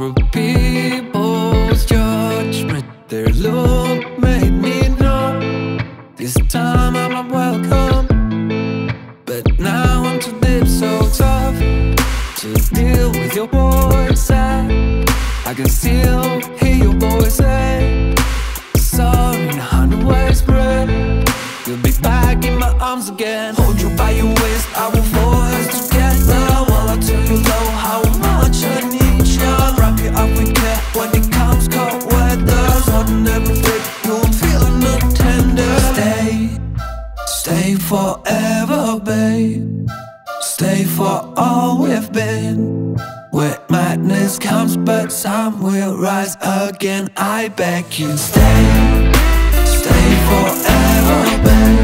through people's judgment. Their look made me know this time I'm not welcome. But now I'm too deep, so tough to deal with your voice. I, can still hear your voice say, Sorry, in a hundred ways, You'll be back in my arms again. Hold you by your waist. forever, babe. Stay for all we've been. Where madness comes, but time will rise again. I beg you, stay, stay forever, babe.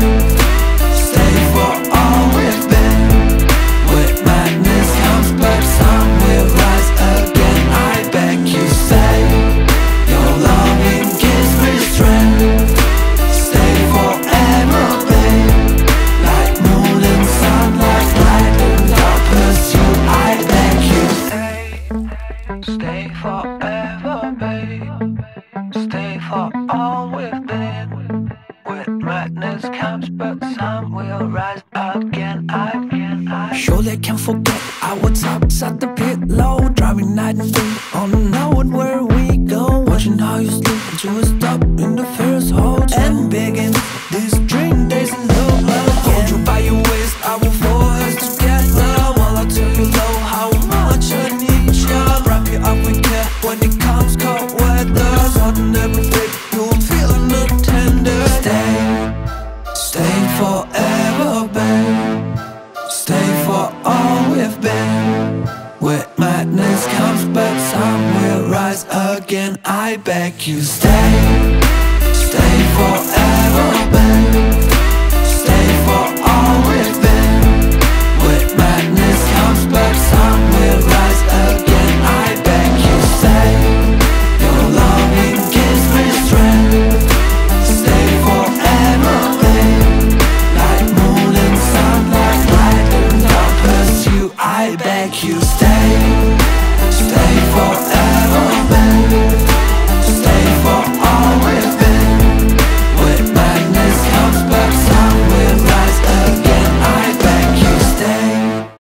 Stay forever, babe. Stay for all we've been. With madness comes, but some will rise again. I can, I surely can't forget our tops at the pit low, driving night and day on no forever, babe. Stay for all we've been. When madness comes back, some will rise again. I beg you, stay, stay forever. accused